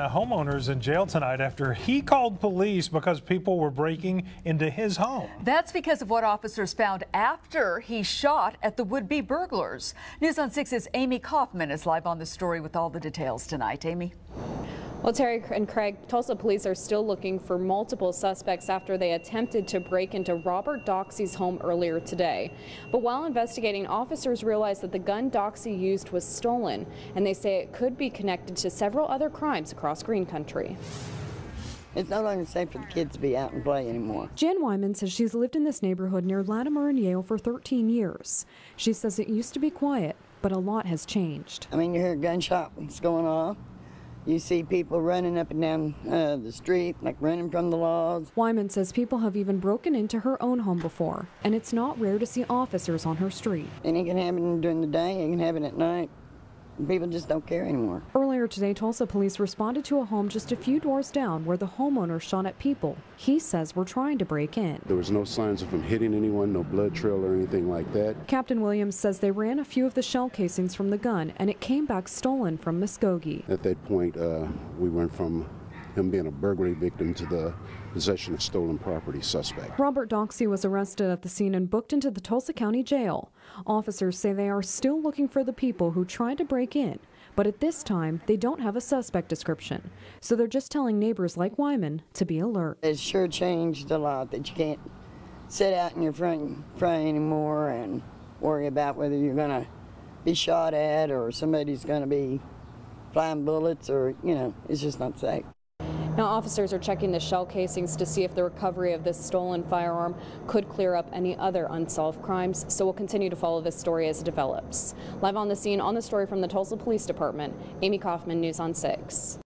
A homeowner's in jail tonight after he called police because people were breaking into his home. That's because of what officers found after he shot at the would-be burglars. News on 6's Amy Kaufman is live on the story with all the details tonight. Amy? Well, Terry and Craig, Tulsa police are still looking for multiple suspects after they attempted to break into Robert Doxey's home earlier today. But while investigating, officers realized that the gun Doxey used was stolen, and they say it could be connected to several other crimes across Green Country. It's no longer safe for the kids to be out and play anymore. Jan Wyman says she's lived in this neighborhood near Latimer and Yale for 13 years. She says it used to be quiet, but a lot has changed. I mean, you hear gunshot gunshots going off. You see people running up and down uh, the street, like running from the laws. Wyman says people have even broken into her own home before, and it's not rare to see officers on her street. And it can happen during the day, it can happen at night. People just don't care anymore. Earlier today, Tulsa police responded to a home just a few doors down where the homeowner shot at people he says were trying to break in. There was no signs of him hitting anyone, no blood trail or anything like that. Captain Williams says they ran a few of the shell casings from the gun and it came back stolen from Muskogee. At that point, uh, we went from him being a burglary victim to the possession of stolen property suspect. Robert Doxey was arrested at the scene and booked into the Tulsa County Jail. Officers say they are still looking for the people who tried to break in, but at this time they don't have a suspect description. So they're just telling neighbors like Wyman to be alert. It's sure changed a lot that you can't sit out in your front front anymore and worry about whether you're going to be shot at or somebody's going to be flying bullets or, you know, it's just not safe. Now, officers are checking the shell casings to see if the recovery of this stolen firearm could clear up any other unsolved crimes. So we'll continue to follow this story as it develops. Live on the scene on the story from the Tulsa Police Department, Amy Kaufman, News on 6.